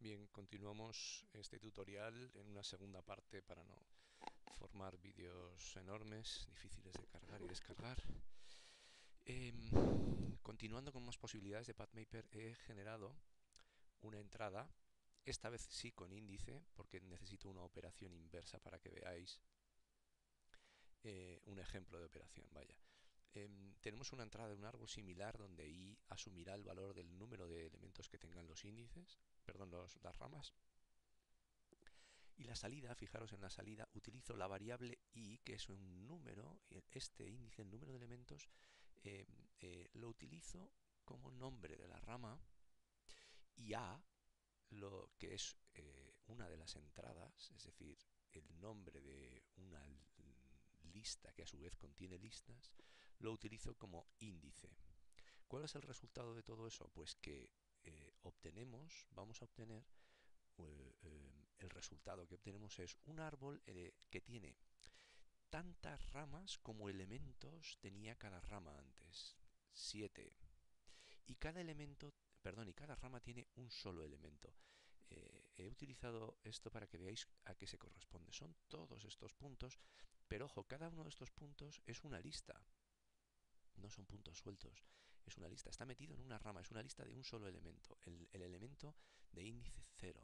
Bien, continuamos este tutorial en una segunda parte para no formar vídeos enormes, difíciles de cargar y descargar. Em, continuando con más posibilidades de PathMaper, he generado una entrada, esta vez sí con índice, porque necesito una operación inversa para que veáis eh, un ejemplo de operación. Vaya. Em, tenemos una entrada de un árbol similar donde i asumirá el valor del número de elementos que tengan los índices perdón, las ramas. Y la salida, fijaros en la salida, utilizo la variable i, que es un número, este índice, el número de elementos, eh, eh, lo utilizo como nombre de la rama y a, lo que es eh, una de las entradas, es decir, el nombre de una lista que a su vez contiene listas, lo utilizo como índice. ¿Cuál es el resultado de todo eso? Pues que eh, obtenemos, vamos a obtener, eh, eh, el resultado que obtenemos es un árbol que tiene tantas ramas como elementos tenía cada rama antes, 7. Y cada elemento, perdón, y cada rama tiene un solo elemento. he utilizado esto para que veáis a qué se corresponde. Son todos estos puntos, pero ojo, cada uno de estos puntos es una lista no son puntos sueltos, es una lista, está metido en una rama, es una lista de un solo elemento, el, elemento de índice 0.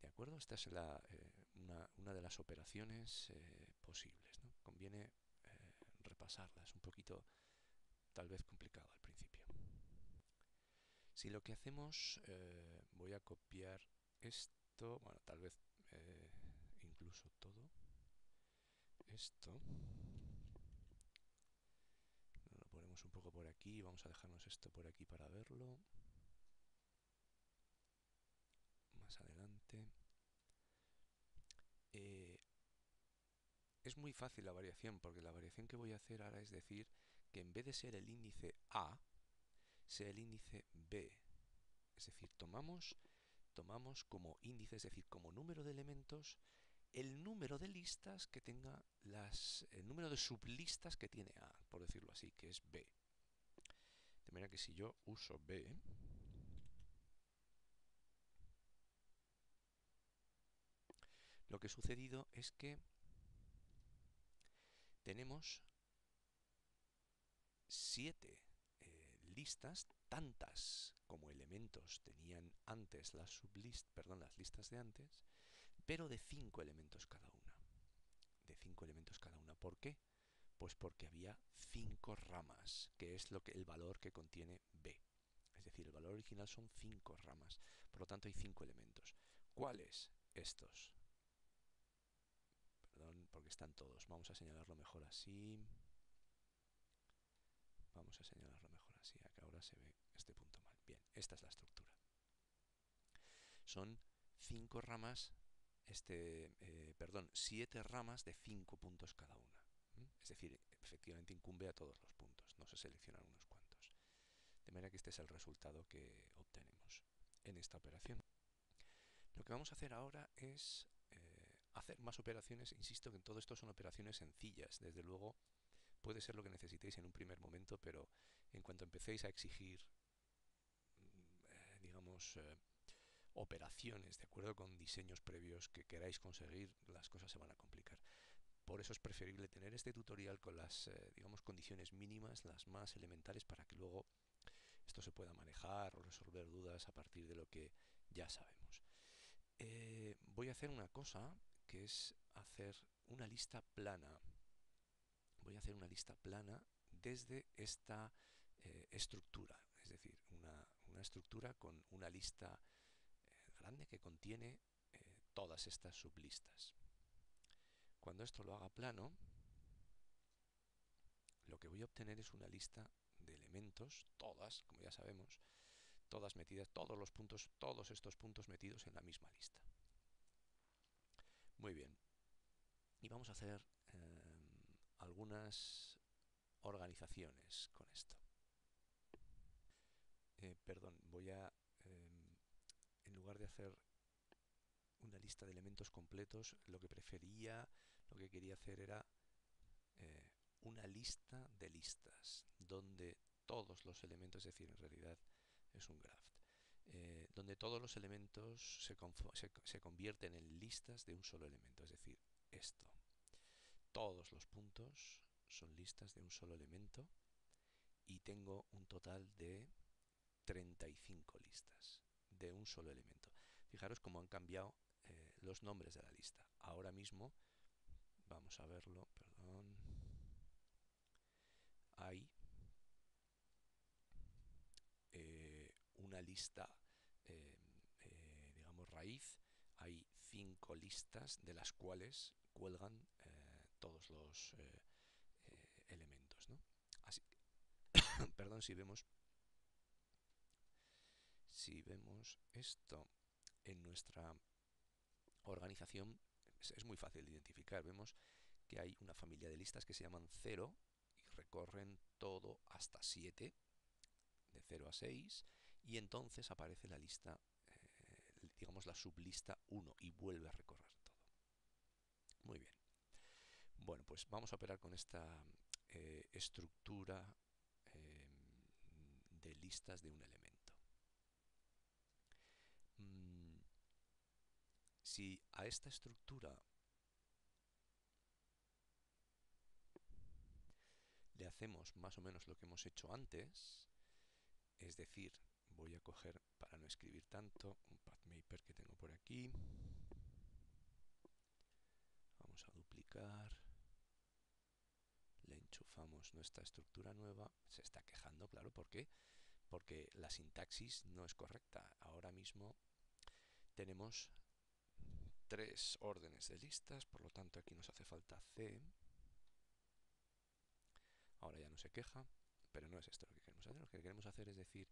¿De acuerdo? Esta es la, eh, una, de las operaciones eh, posibles. ¿no? Conviene eh, repasarla, es un poquito tal vez complicado al principio. Si lo que hacemos, voy a copiar esto, bueno, tal vez incluso todo, esto, lo ponemos un poco por aquí, vamos a dejarnos esto por aquí para verlo. Más adelante. Eh, es muy fácil la variación, porque la variación que voy a hacer ahora es decir que en vez de ser el índice A, sea el índice B. Es decir, tomamos, tomamos como índice, es decir, como número de elementos, el número de listas que tenga las, el número de sublistas que tiene A, por decirlo así, que es B. Manera que si yo uso B, lo que ha sucedido es que tenemos siete eh, listas, tantas como elementos tenían antes las sublist, perdón, las listas de antes, pero de cinco elementos cada una. De cinco elementos cada una. ¿Por qué? Pues porque había cinco ramas, que es lo que el valor que contiene B. Es decir, el valor original son cinco ramas, por lo tanto hay cinco elementos. ¿Cuáles? Estos. Perdón, porque están todos. Vamos a señalarlo mejor así. Vamos a señalarlo mejor así, acá ahora se ve este punto mal. Bien, esta es la estructura. Son cinco ramas, este, eh, perdón, siete ramas de cinco puntos cada una. Es decir, efectivamente incumbe a todos los puntos, no se seleccionan unos cuantos. De manera que este es el resultado que obtenemos en esta operación. Lo que vamos a hacer ahora es eh, hacer más operaciones. Insisto que en todo esto son operaciones sencillas. Desde luego, puede ser lo que necesitéis en un primer momento, pero en cuanto empecéis a exigir, mm, eh, digamos, eh, operaciones de acuerdo con diseños previos que queráis conseguir, las cosas se van a complicar. Por eso es preferible tener este tutorial con las, eh, digamos, condiciones mínimas, las más elementales, para que luego esto se pueda manejar o resolver dudas a partir de lo que ya sabemos. voy a hacer una cosa, que es hacer una lista plana voy a hacer una lista plana desde esta eh, estructura, es decir, una, estructura con una lista eh, grande que contiene eh, todas estas sublistas. Cuando esto lo haga plano, lo que voy a obtener es una lista de elementos, todas, como ya sabemos, todas metidas, todos los puntos, todos estos puntos metidos en la misma lista. Muy bien. Y vamos a hacer algunas organizaciones con esto. Eh, perdón, voy a, em, en lugar de hacer una lista de elementos completos, lo que prefería, lo que quería hacer era eh, una lista de listas, donde todos los elementos, es decir, en realidad es un graph, eh, donde todos los elementos se, se, convierten en listas de un solo elemento, es decir, esto. Todos los puntos son listas de un solo elemento y tengo un total de 35 listas de un solo elemento. Fijaros cómo han cambiado eh, los nombres de la lista. Ahora mismo, vamos a verlo, perdón, hay eh, una lista, eh, digamos, raíz, hay cinco listas de las cuales cuelgan todos los elementos. ¿no? Así, perdón, si vemos si vemos esto en nuestra organización, es, muy fácil de identificar. Vemos que hay una familia de listas que se llaman 0 y recorren todo hasta 7, de 0 a 6, y entonces aparece la lista, eh, digamos la sublista 1 y vuelve a recorrer todo. Muy bien. Bueno, pues vamos a operar con esta eh, estructura eh, de listas de un elemento. Si a esta estructura le hacemos más o menos lo que hemos hecho antes, es decir, voy a coger, para no escribir tanto, un pathmaper que tengo por aquí, vamos a duplicar, le enchufamos nuestra estructura nueva, se está quejando, claro, ¿por qué? Porque la sintaxis no es correcta. Ahora mismo tenemos tres órdenes de listas, por lo tanto aquí nos hace falta C. Ahora ya no se queja, pero no es esto lo que queremos hacer. Lo que queremos hacer es decir,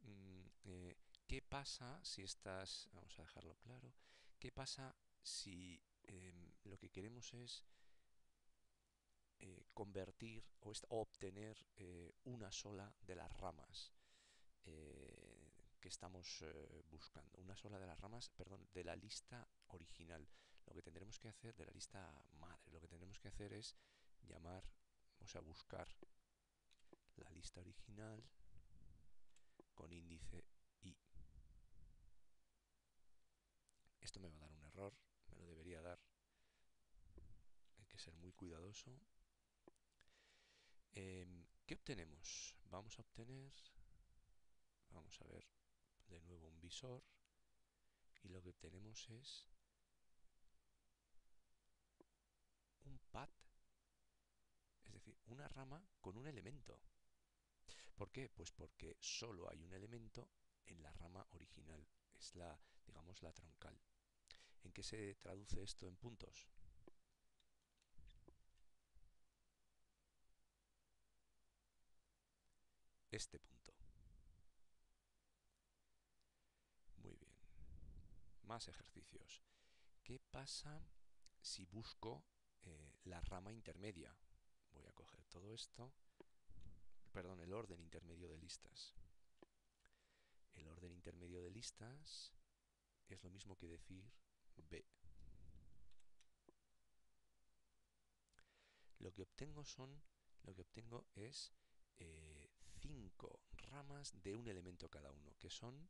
mm, eh, ¿qué pasa si estás, vamos a dejarlo claro, qué pasa si em, lo que queremos es eh, convertir o, obtener eh, una sola de las ramas estamos buscando, una sola de las ramas, perdón, de la lista original. Lo que tendremos que hacer de la lista madre, lo que tendremos que hacer es llamar, o sea, buscar la lista original con índice i. Esto me va a dar un error, me lo debería dar. Hay que ser muy cuidadoso. Em, ¿Qué obtenemos? Vamos a obtener, vamos a ver de nuevo un visor y lo que obtenemos es un pad, es decir, una rama con un elemento. ¿Por qué? Pues porque solo hay un elemento en la rama original, es la, digamos, la troncal. ¿En qué se traduce esto en puntos? Este punto. Muy bien. Ejercicios. ¿Qué pasa si busco eh, la rama intermedia. Voy a coger todo esto, perdón, el orden intermedio de listas. El orden intermedio de listas es lo mismo que decir B. Lo que obtengo son, lo que obtengo es eh, cinco ramas de un elemento cada uno, que son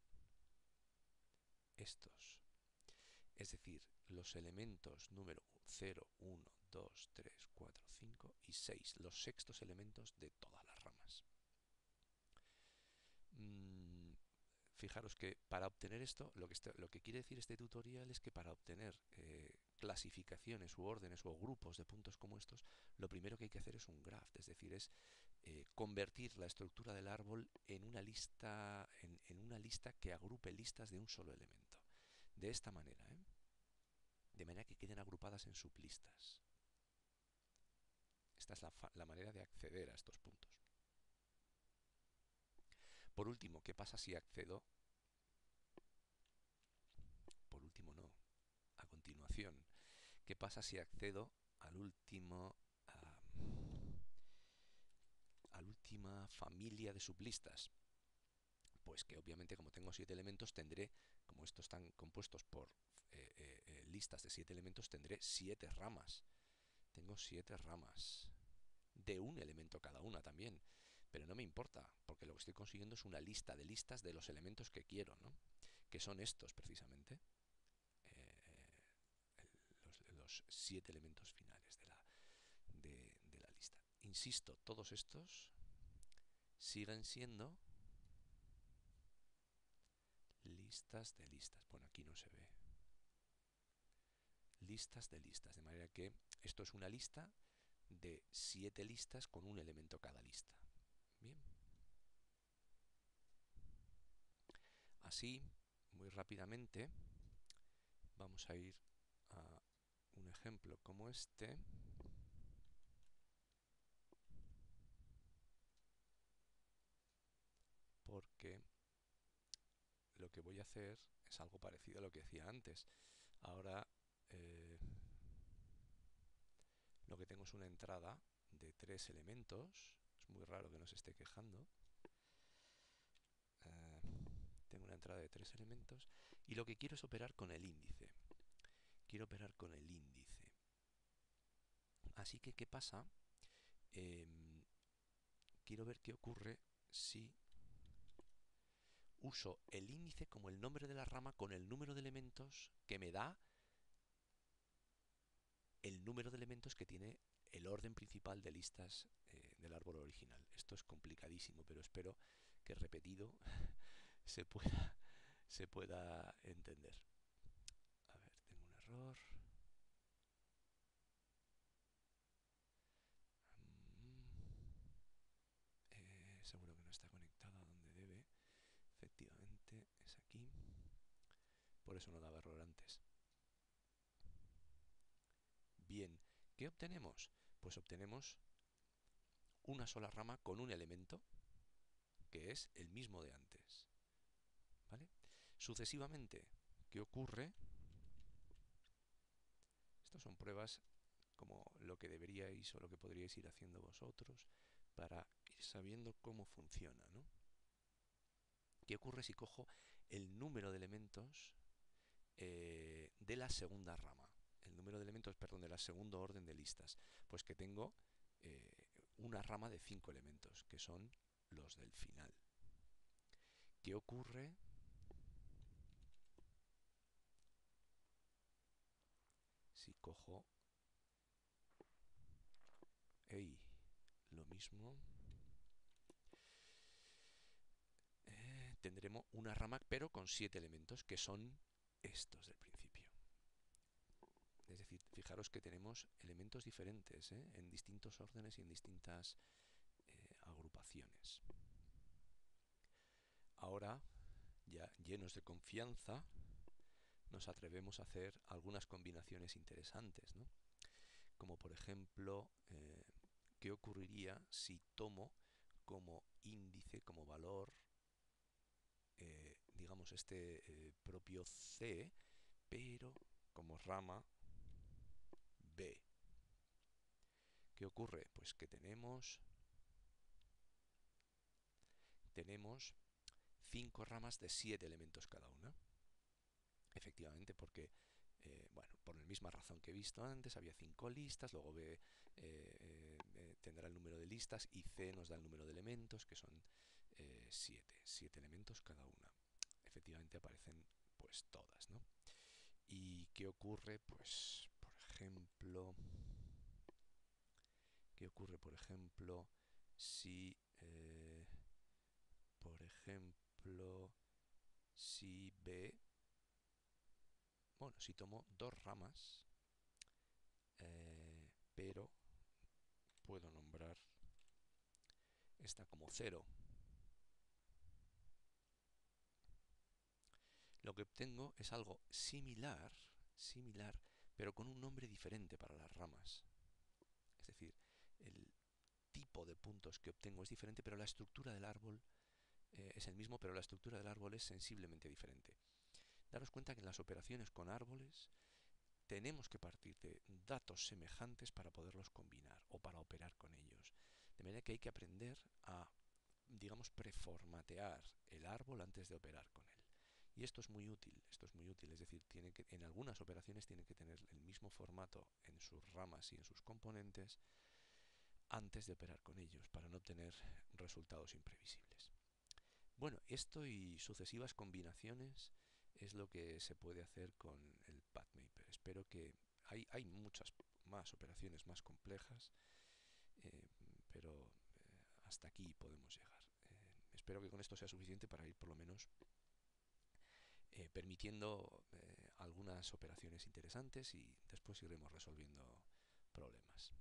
estos. Es decir, los elementos número 0, 1, 2, 3, 4, 5 y 6, los sextos elementos de todas las ramas. Mm, fijaros que para obtener esto, lo que, este, lo que, quiere decir este tutorial es que para obtener eh, clasificaciones u órdenes o grupos de puntos como estos, lo primero que hay que hacer es un graph, es decir, es eh, convertir la estructura del árbol en una lista en, una lista que agrupe listas de un solo elemento. De esta manera, ¿eh? de manera que queden agrupadas en sublistas. Esta es la, manera de acceder a estos puntos. Por último, ¿qué pasa si accedo? Por último, no. A continuación, ¿qué pasa si accedo al último a, a última familia de sublistas? Pues que obviamente como tengo siete elementos tendré, como estos están compuestos por eh, eh, eh, listas de siete elementos, tendré siete ramas. Tengo siete ramas. De un elemento cada una también. Pero no me importa, porque lo que estoy consiguiendo es una lista de listas de los elementos que quiero, ¿no? que son estos precisamente, eh, los, siete elementos finales de la, de la lista. Insisto, todos estos siguen siendo listas de listas. Bueno, aquí no se ve. Listas de listas, de manera que esto es una lista de siete listas con un elemento cada lista. Bien. Así, muy rápidamente, vamos a ir a un ejemplo como este. Porque que voy a hacer es algo parecido a lo que decía antes. Ahora eh, lo que tengo es una entrada de tres elementos. Es muy raro que no se esté quejando. Eh, tengo una entrada de tres elementos y lo que quiero es operar con el índice. Quiero operar con el índice. Así que, ¿qué pasa? Em, quiero ver qué ocurre si uso el índice como el nombre de la rama con el número de elementos que me da el número de elementos que tiene el orden principal de listas eh, del árbol original. Esto es complicadísimo, pero espero que repetido se pueda, se pueda entender. A ver, tengo un error. Eso no daba error antes. Bien, ¿qué obtenemos? Pues obtenemos una sola rama con un elemento que es el mismo de antes. ¿Vale? Sucesivamente, ¿qué ocurre? Estas son pruebas como lo que deberíais o lo que podríais ir haciendo vosotros para ir sabiendo cómo funciona, ¿no? ¿Qué ocurre si cojo el número de elementos eh, de la segunda rama. El número de elementos, perdón, de la segundo orden de listas. Pues que tengo eh, una rama de cinco elementos, que son los del final. ¿Qué ocurre? Si cojo... Ey, lo mismo. Eh, tendremos una rama, pero con siete elementos, que son estos del principio. Es decir, fijaros que tenemos elementos diferentes ¿eh? en distintos órdenes y en distintas eh, agrupaciones. Ahora, ya llenos de confianza, nos atrevemos a hacer algunas combinaciones interesantes, ¿no? Como por ejemplo, eh, ¿qué ocurriría si tomo como índice, como valor, digamos, este eh, propio C, pero como rama B. ¿Qué ocurre? Pues que tenemos tenemos cinco ramas de siete elementos cada una. Efectivamente, porque, eh, bueno, por la misma razón que he visto antes, había cinco listas, luego B eh, tendrá el número de listas y C nos da el número de elementos, que son siete, siete elementos cada una efectivamente aparecen pues todas, ¿no? ¿Y qué ocurre? Pues, por ejemplo, ¿qué ocurre, por ejemplo, si, eh, por ejemplo, si B, bueno, si tomo dos ramas, eh, pero puedo nombrar esta como cero lo que obtengo es algo similar, similar, pero con un nombre diferente para las ramas. Es decir, el tipo de puntos que obtengo es diferente, pero la estructura del árbol eh, es el mismo, pero la estructura del árbol es sensiblemente diferente. Daros cuenta que en las operaciones con árboles tenemos que partir de datos semejantes para poderlos combinar o para operar con ellos. De manera que hay que aprender a, digamos, preformatear el árbol antes de operar con él. Y esto es muy útil, esto es muy útil, es decir, tiene que, en algunas operaciones tiene que tener el mismo formato en sus ramas y en sus componentes antes de operar con ellos para no obtener resultados imprevisibles. Bueno, esto y sucesivas combinaciones es lo que se puede hacer con el PathMaper. Espero que hay, hay muchas más operaciones más complejas, eh, pero eh, hasta aquí podemos llegar. Eh, espero que con esto sea suficiente para ir por lo menos eh, permitiendo eh, algunas operaciones interesantes y después iremos resolviendo problemas.